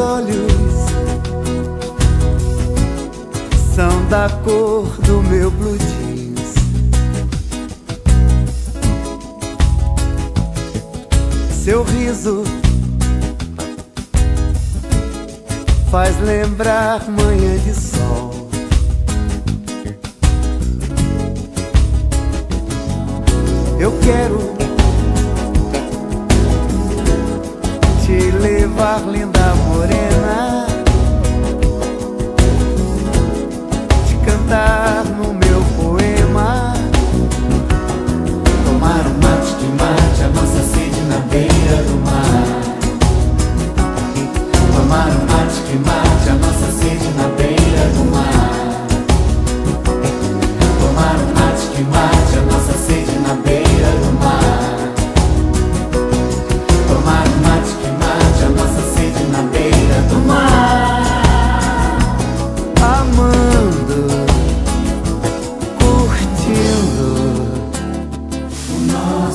olhos são da cor do meu blue jeans. Seu riso faz lembrar manhã de sol. Eu quero te levar, linda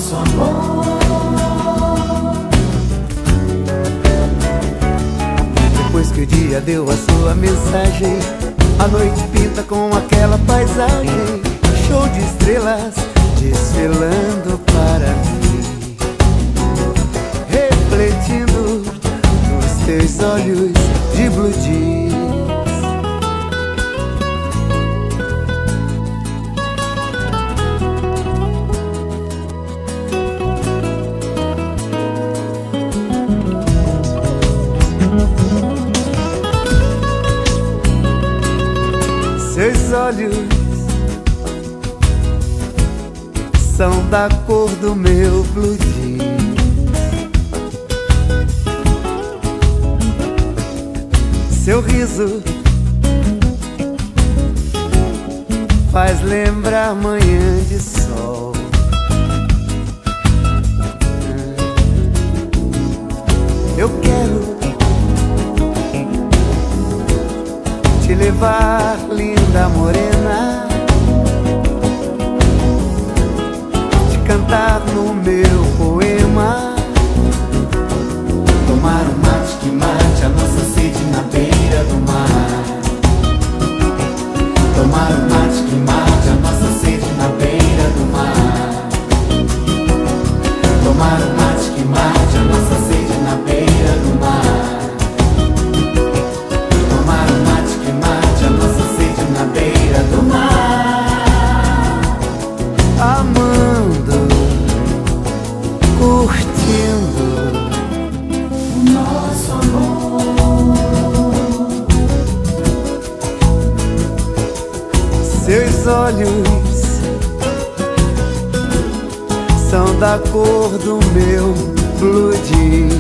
nosso amor. Depois que o dia deu a sua mensagem, a noite pinta com aquela paisagem, show de estrelas desfilando para mim, refletindo nos teus olhos de blue jeans. Olhos são da cor do meu blue jeans. Seu riso faz lembrar manhã de sol. Eu quero te levar, linda morena, te cantar no meu poema. Tomar um mate que mate a nossa sede na beira do mar. Tomar um mate que mate a nossa sede na beira do mar. Tomar um Seus olhos são da cor do meu blue.